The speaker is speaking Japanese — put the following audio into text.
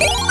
you